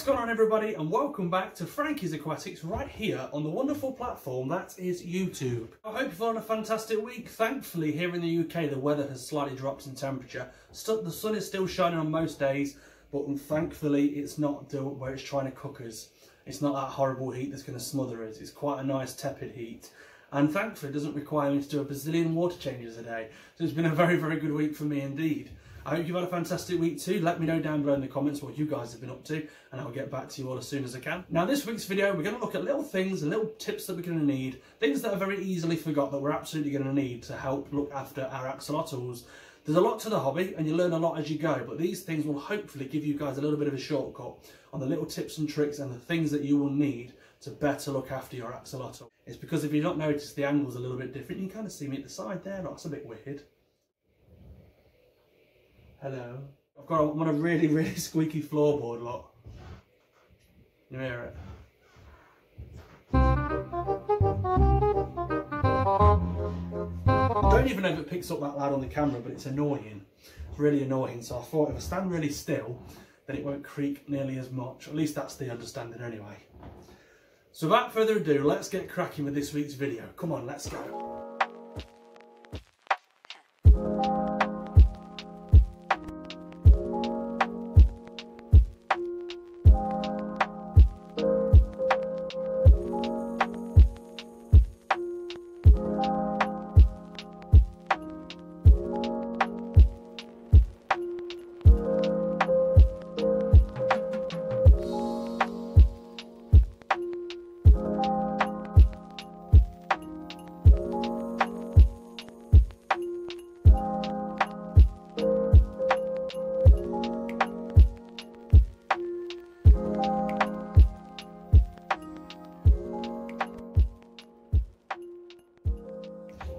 What's going on everybody and welcome back to Frankie's Aquatics right here on the wonderful platform that is YouTube. I hope you've had a fantastic week. Thankfully here in the UK the weather has slightly dropped in temperature. The sun is still shining on most days but thankfully it's not where it's trying to cook us. It's not that horrible heat that's going to smother us. It's quite a nice tepid heat and thankfully it doesn't require me to do a bazillion water changes a day. So it's been a very very good week for me indeed. I hope you've had a fantastic week too. Let me know down below in the comments what you guys have been up to and I'll get back to you all as soon as I can. Now this week's video we're going to look at little things and little tips that we're going to need, things that are very easily forgot that we're absolutely going to need to help look after our axolotls. There's a lot to the hobby and you learn a lot as you go but these things will hopefully give you guys a little bit of a shortcut on the little tips and tricks and the things that you will need to better look after your axolotl. It's because if you don't notice the angle's a little bit different, you can kind of see me at the side there, that's a bit weird. Hello. I've got, I'm on a really, really squeaky floorboard, look. You hear it? I don't even know if it picks up that loud on the camera, but it's annoying. It's really annoying. So I thought if I stand really still, then it won't creak nearly as much. At least that's the understanding anyway. So without further ado, let's get cracking with this week's video. Come on, let's go.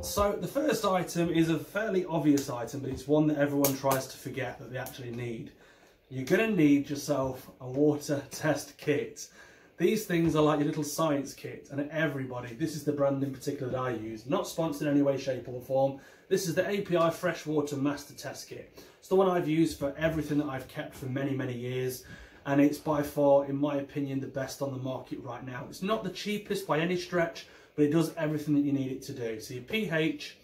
So the first item is a fairly obvious item, but it's one that everyone tries to forget that they actually need. You're going to need yourself a water test kit. These things are like your little science kit, and everybody, this is the brand in particular that I use, not sponsored in any way, shape or form. This is the API Freshwater Master Test Kit. It's the one I've used for everything that I've kept for many, many years, and it's by far, in my opinion, the best on the market right now. It's not the cheapest by any stretch, but it does everything that you need it to do. So your pH,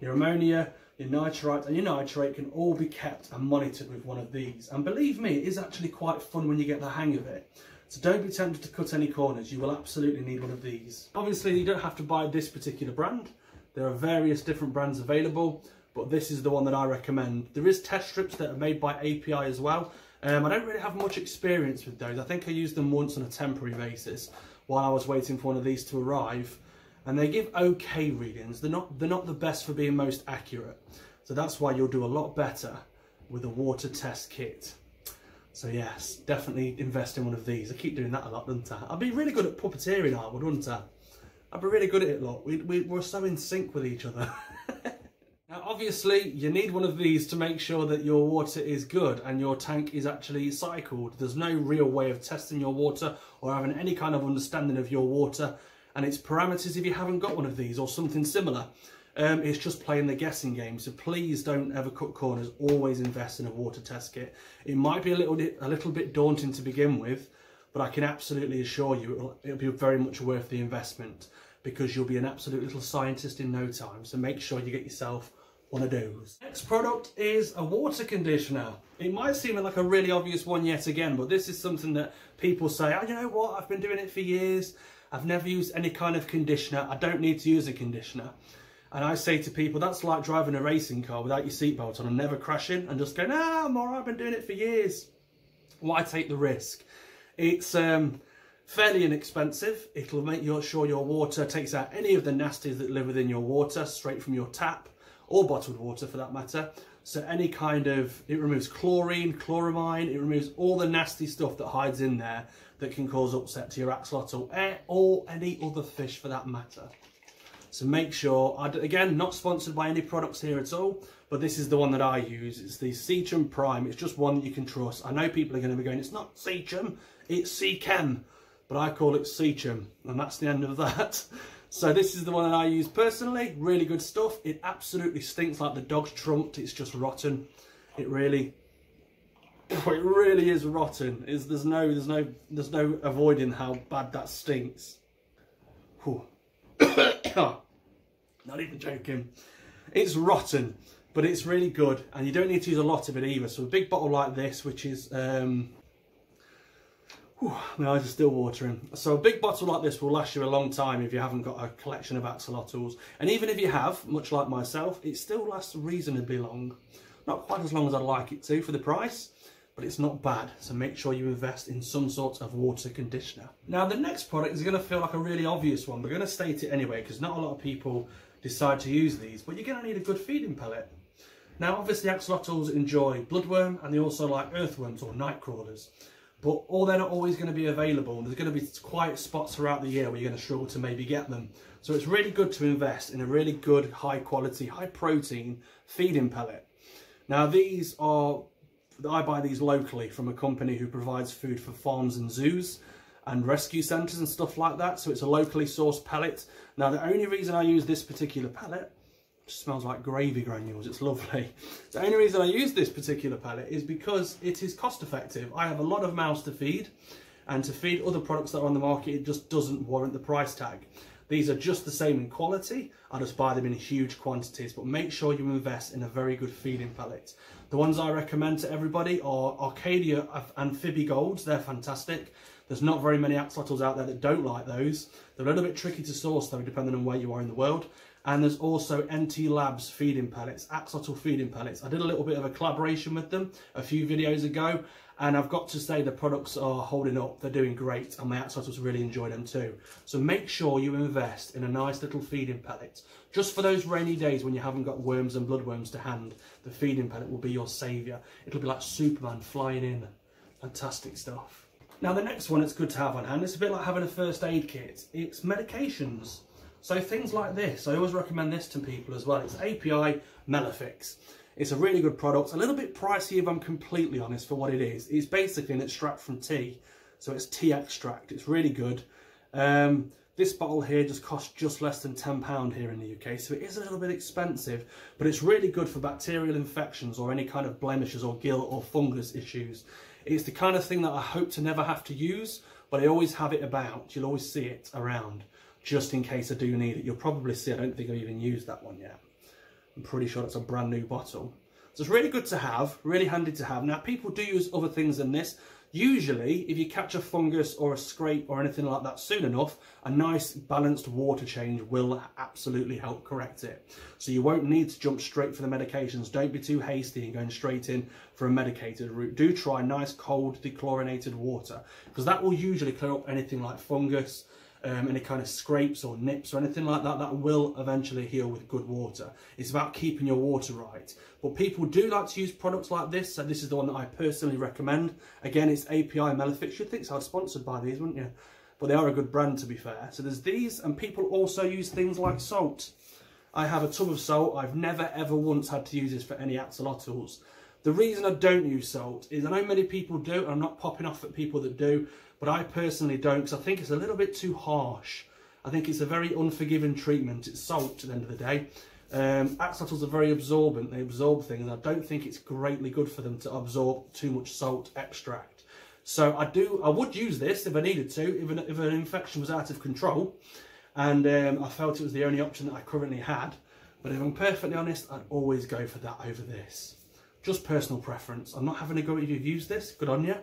your ammonia, your nitrite and your nitrate can all be kept and monitored with one of these. And believe me, it is actually quite fun when you get the hang of it. So don't be tempted to cut any corners, you will absolutely need one of these. Obviously you don't have to buy this particular brand. There are various different brands available, but this is the one that I recommend. There is test strips that are made by API as well. Um, I don't really have much experience with those. I think I used them once on a temporary basis while I was waiting for one of these to arrive and they give okay readings. They're not, they're not the best for being most accurate. So that's why you'll do a lot better with a water test kit. So yes, definitely invest in one of these. I keep doing that a lot, don't I? I'd be really good at puppeteering, I would, wouldn't I? I'd be really good at it, look. We, we, we're so in sync with each other. now, obviously, you need one of these to make sure that your water is good and your tank is actually cycled. There's no real way of testing your water or having any kind of understanding of your water and its parameters if you haven't got one of these or something similar. Um, it's just playing the guessing game. So please don't ever cut corners. Always invest in a water test kit. It might be a little bit, a little bit daunting to begin with, but I can absolutely assure you it'll, it'll be very much worth the investment because you'll be an absolute little scientist in no time. So make sure you get yourself one of those. Next product is a water conditioner. It might seem like a really obvious one yet again, but this is something that people say, oh, you know what, I've been doing it for years. I've never used any kind of conditioner. I don't need to use a conditioner. And I say to people, that's like driving a racing car without your seatbelt on and never crashing and just going, ah, I'm all right, I've been doing it for years. Why take the risk? It's um, fairly inexpensive. It'll make sure your water takes out any of the nasties that live within your water straight from your tap or bottled water for that matter. So any kind of, it removes chlorine, chloramine, it removes all the nasty stuff that hides in there that can cause upset to your axolotl or any other fish for that matter. So make sure, again, not sponsored by any products here at all, but this is the one that I use. It's the Seachem Prime. It's just one that you can trust. I know people are going to be going, it's not Seachem, it's Seachem, but I call it Seachem, and that's the end of that. So this is the one that I use personally. Really good stuff. It absolutely stinks like the dog's trumped. It's just rotten. It really, it really is rotten. Is there's no there's no there's no avoiding how bad that stinks. Not even joking. It's rotten, but it's really good, and you don't need to use a lot of it either. So a big bottle like this, which is um, Whew, my eyes are still watering. So a big bottle like this will last you a long time if you haven't got a collection of axolotls. And even if you have, much like myself, it still lasts reasonably long. Not quite as long as I'd like it to for the price, but it's not bad. So make sure you invest in some sort of water conditioner. Now the next product is going to feel like a really obvious one. We're going to state it anyway because not a lot of people decide to use these, but you're going to need a good feeding pellet. Now obviously axolotls enjoy bloodworm and they also like earthworms or night crawlers but all they're not always going to be available. There's going to be quiet spots throughout the year where you're going to struggle to maybe get them. So it's really good to invest in a really good, high quality, high protein feeding pellet. Now these are, I buy these locally from a company who provides food for farms and zoos and rescue centres and stuff like that. So it's a locally sourced pellet. Now the only reason I use this particular pellet smells like gravy granules. It's lovely. The only reason I use this particular pellet is because it is cost effective. I have a lot of mouths to feed and to feed other products that are on the market, it just doesn't warrant the price tag. These are just the same in quality. I just buy them in huge quantities, but make sure you invest in a very good feeding pellet. The ones I recommend to everybody are Arcadia and Golds. They're fantastic. There's not very many axolotls out there that don't like those. They're a little bit tricky to source though, depending on where you are in the world. And there's also NT Labs feeding pellets, axolotl feeding pellets. I did a little bit of a collaboration with them a few videos ago, and I've got to say the products are holding up. They're doing great, and my axolotls really enjoy them too. So make sure you invest in a nice little feeding pellet. Just for those rainy days when you haven't got worms and bloodworms to hand, the feeding pellet will be your saviour. It'll be like Superman flying in. Fantastic stuff. Now the next one it's good to have on hand, it's a bit like having a first aid kit. It's medications. So things like this, I always recommend this to people as well. It's API Melafix. It's a really good product, a little bit pricey if I'm completely honest for what it is. It's basically an extract from tea, so it's tea extract. It's really good. Um, this bottle here just costs just less than £10 here in the UK, so it is a little bit expensive, but it's really good for bacterial infections or any kind of blemishes or gill or fungus issues. It's the kind of thing that I hope to never have to use, but I always have it about. You'll always see it around just in case I do need it. You'll probably see I don't think I've even used that one yet. I'm pretty sure it's a brand new bottle. So it's really good to have, really handy to have. Now people do use other things than this. Usually, if you catch a fungus or a scrape or anything like that soon enough, a nice balanced water change will absolutely help correct it. So you won't need to jump straight for the medications. Don't be too hasty and going straight in for a medicated route. Do try nice cold dechlorinated water because that will usually clear up anything like fungus, um, any kind of scrapes or nips or anything like that, that will eventually heal with good water. It's about keeping your water right. But people do like to use products like this, so this is the one that I personally recommend. Again, it's API Melafix. You'd think so, I was sponsored by these, wouldn't you? But they are a good brand to be fair. So there's these, and people also use things like salt. I have a tub of salt. I've never ever once had to use this for any axolotls. The reason I don't use salt is I know many people do, and I'm not popping off at people that do, but I personally don't because I think it's a little bit too harsh. I think it's a very unforgiving treatment. It's salt at the end of the day. Um, axolotls are very absorbent. They absorb things. I don't think it's greatly good for them to absorb too much salt extract. So I do. I would use this if I needed to, if an, if an infection was out of control, and um, I felt it was the only option that I currently had. But if I'm perfectly honest, I'd always go for that over this. Just personal preference. I'm not having a go if you've used this, good on you.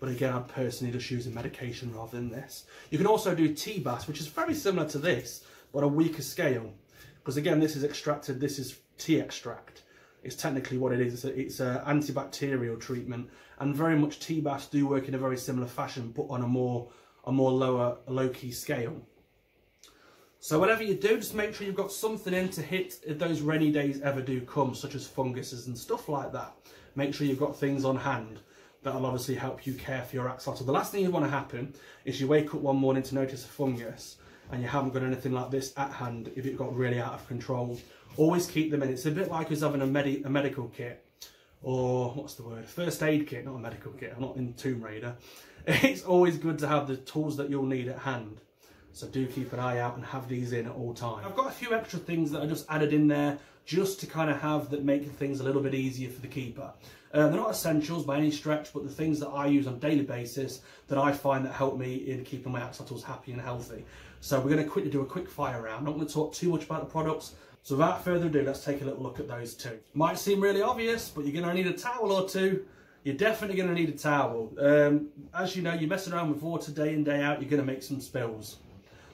But again, I'm personally just using medication rather than this. You can also do tea baths, which is very similar to this, but on a weaker scale. Because again, this is extracted, this is tea extract. It's technically what it is. It's an antibacterial treatment. And very much tea baths do work in a very similar fashion, but on a more, a more lower, low-key scale. So whatever you do, just make sure you've got something in to hit if those rainy days ever do come, such as funguses and stuff like that. Make sure you've got things on hand that'll obviously help you care for your axolotl. The last thing you want to happen is you wake up one morning to notice a fungus and you haven't got anything like this at hand if it got really out of control. Always keep them in. It's a bit like us having a, medi a medical kit or what's the word? First aid kit, not a medical kit. I'm not in Tomb Raider. It's always good to have the tools that you'll need at hand. So do keep an eye out and have these in at all times. I've got a few extra things that I just added in there just to kind of have that make things a little bit easier for the keeper. Uh, they're not essentials by any stretch, but the things that I use on a daily basis that I find that help me in keeping my axolotls happy and healthy. So we're going to quickly do a quick fire round. I'm not going to talk too much about the products. So without further ado, let's take a little look at those two. Might seem really obvious, but you're going to need a towel or two. You're definitely going to need a towel. Um, as you know, you're messing around with water day in, day out, you're going to make some spills.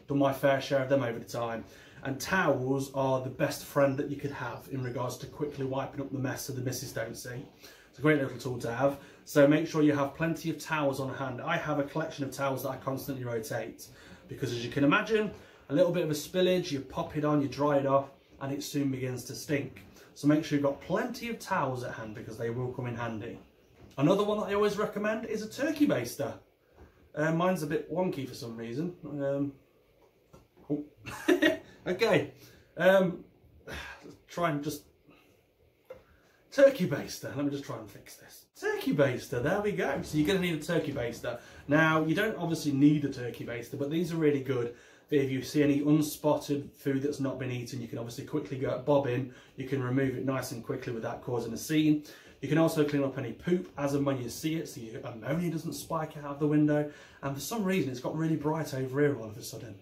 Done my fair share of them over the time. And towels are the best friend that you could have in regards to quickly wiping up the mess so the missus don't see. It's a great little tool to have. So make sure you have plenty of towels on hand. I have a collection of towels that I constantly rotate because as you can imagine, a little bit of a spillage, you pop it on, you dry it off, and it soon begins to stink. So make sure you've got plenty of towels at hand because they will come in handy. Another one that I always recommend is a turkey baster. Uh, mine's a bit wonky for some reason. Um, oh. Okay, um, try and just turkey baster. Let me just try and fix this. Turkey baster, there we go. So you're to need a turkey baster. Now, you don't obviously need a turkey baster, but these are really good. If you see any unspotted food that's not been eaten, you can obviously quickly go bob in. You can remove it nice and quickly without causing a scene. You can also clean up any poop as and when you see it, so your ammonia doesn't spike out of the window. And for some reason, it's got really bright over here all of a sudden.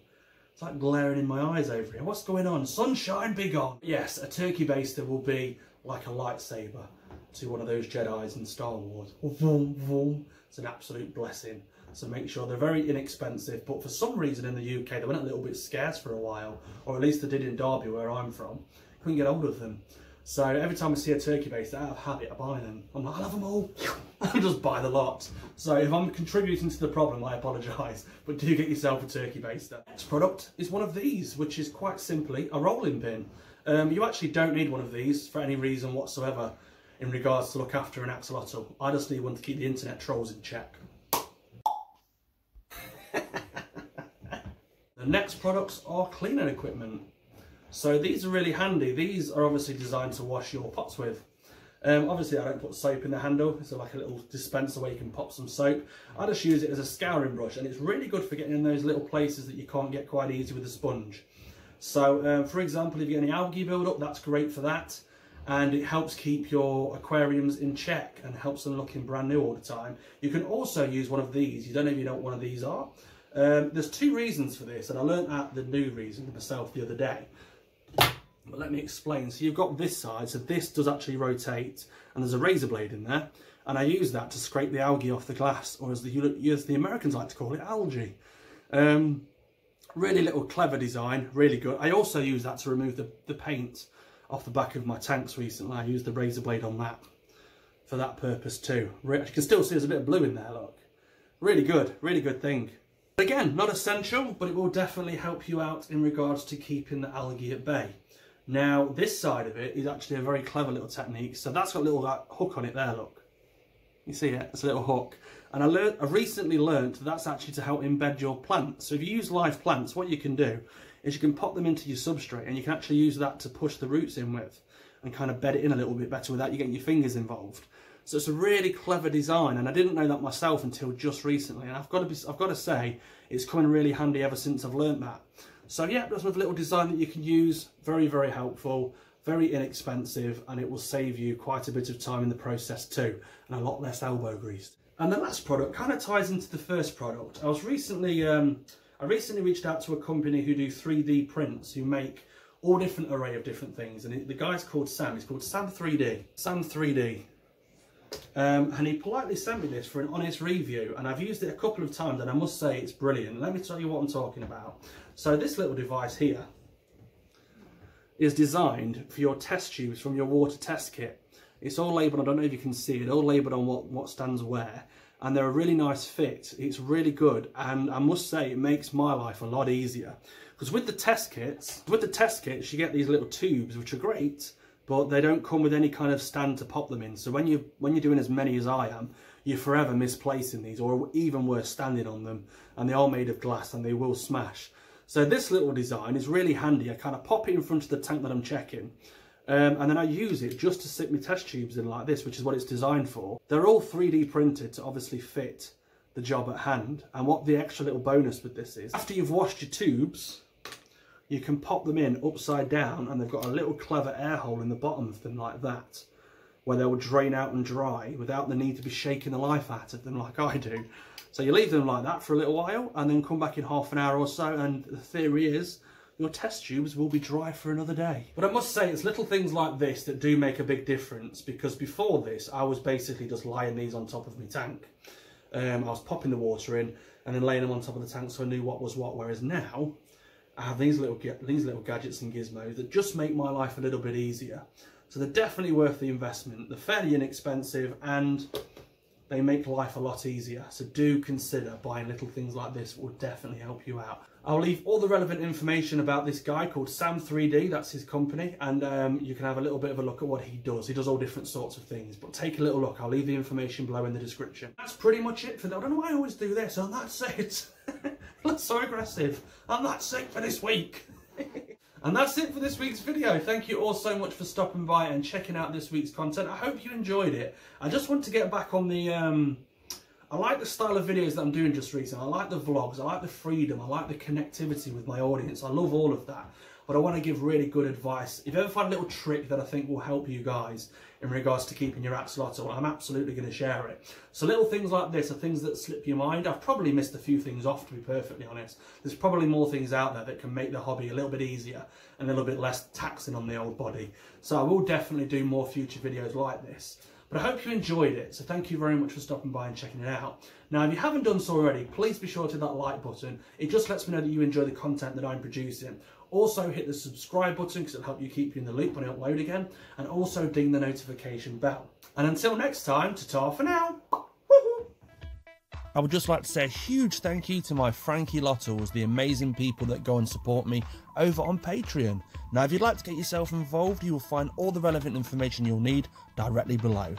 It's like glaring in my eyes over here. What's going on? Sunshine, be gone. Yes, a turkey baster will be like a lightsaber to one of those Jedi's in Star Wars. Vroom, vroom. It's an absolute blessing. So make sure they're very inexpensive, but for some reason in the UK they went a little bit scarce for a while, or at least they did in Derby where I'm from. Couldn't get hold of them. So every time I see a turkey base, out of habit, I buy them. I'm like, I'll have them all. I just buy the lot. So if I'm contributing to the problem, I apologise. But do get yourself a turkey baster. Next product is one of these, which is quite simply a rolling pin. Um, you actually don't need one of these for any reason whatsoever in regards to look after an axolotl. I just need one to keep the internet trolls in check. the next products are cleaning equipment. So these are really handy. These are obviously designed to wash your pots with. Um, obviously I don't put soap in the handle, it's like a little dispenser where you can pop some soap. I just use it as a scouring brush and it's really good for getting in those little places that you can't get quite easy with a sponge. So um, for example, if you get any algae build up, that's great for that. And it helps keep your aquariums in check and helps them looking brand new all the time. You can also use one of these. You don't know if you know what one of these are. Um, there's two reasons for this, and I learned at the new reason myself the other day. But let me explain. So you've got this side, so this does actually rotate, and there's a razor blade in there. And I use that to scrape the algae off the glass, or as the, as the Americans like to call it, algae. Um, Really little clever design, really good. I also use that to remove the, the paint off the back of my tanks recently. I used the razor blade on that for that purpose too. You can still see there's a bit of blue in there, look. Really good, really good thing. Again, not essential, but it will definitely help you out in regards to keeping the algae at bay. Now, this side of it is actually a very clever little technique. So that's got a little like, hook on it there, look. You see it? It's a little hook. And I, I recently learned that that's actually to help embed your plants. So if you use live plants, what you can do is you can pop them into your substrate and you can actually use that to push the roots in with and kind of bed it in a little bit better without you getting your fingers involved. So it's a really clever design and I didn't know that myself until just recently and I've got to be, I've got to say it's come in really handy ever since I've learned that. So yeah, that's a little design that you can use, very, very helpful very inexpensive and it will save you quite a bit of time in the process too and a lot less elbow grease. And the last product kind of ties into the first product. I was recently, um, I recently reached out to a company who do 3D prints, who make all different array of different things. And the guy's called Sam, he's called Sam 3D. Sam 3D. Um, and he politely sent me this for an honest review and I've used it a couple of times and I must say it's brilliant. Let me tell you what I'm talking about. So this little device here is designed for your test tubes from your water test kit. It's all labelled, I don't know if you can see it, all labelled on what, what stands where. And they're a really nice fit. It's really good. And I must say, it makes my life a lot easier. Because with the test kits, with the test kits, you get these little tubes, which are great, but they don't come with any kind of stand to pop them in. So when, you, when you're doing as many as I am, you're forever misplacing these, or even worse, standing on them. And they're made of glass and they will smash. So this little design is really handy. I kind of pop it in front of the tank that I'm checking. Um, and then I use it just to sit my test tubes in like this, which is what it's designed for. They're all 3D printed to obviously fit the job at hand. And what the extra little bonus with this is, after you've washed your tubes, you can pop them in upside down and they've got a little clever air hole in the bottom of them like that where they will drain out and dry without the need to be shaking the life out of them like I do. So you leave them like that for a little while and then come back in half an hour or so and the theory is your test tubes will be dry for another day. But I must say it's little things like this that do make a big difference because before this I was basically just lying these on top of my tank. Um, I was popping the water in and then laying them on top of the tank so I knew what was what whereas now I have these little these little gadgets and gizmos that just make my life a little bit easier. So they're definitely worth the investment. They're fairly inexpensive and they make life a lot easier. So do consider buying little things like this it will definitely help you out. I'll leave all the relevant information about this guy called Sam3D, that's his company, and um, you can have a little bit of a look at what he does. He does all different sorts of things, but take a little look. I'll leave the information below in the description. That's pretty much it for that. I don't know why I always do this, and that's it. That's so aggressive. And that's it for this week. and that's it for this week's video. Thank you all so much for stopping by and checking out this week's content. I hope you enjoyed it. I just want to get back on the... Um, I like the style of videos that I'm doing just recently. I like the vlogs, I like the freedom, I like the connectivity with my audience. I love all of that. But I want to give really good advice. If you ever find a little trick that I think will help you guys in regards to keeping your axolotl, I'm absolutely going to share it. So little things like this are things that slip your mind. I've probably missed a few things off, to be perfectly honest. There's probably more things out there that can make the hobby a little bit easier and a little bit less taxing on the old body. So I will definitely do more future videos like this. But I hope you enjoyed it, so thank you very much for stopping by and checking it out. Now, if you haven't done so already, please be sure to hit that like button. It just lets me know that you enjoy the content that I'm producing. Also, hit the subscribe button because it'll help you keep you in the loop when I upload again. And also ding the notification bell. And until next time, ta-ta for now. I would just like to say a huge thank you to my Frankie-lotls, the amazing people that go and support me over on Patreon. Now, if you'd like to get yourself involved, you will find all the relevant information you'll need directly below.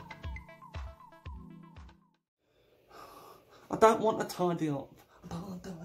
I don't want to tidy up. I don't want to do it.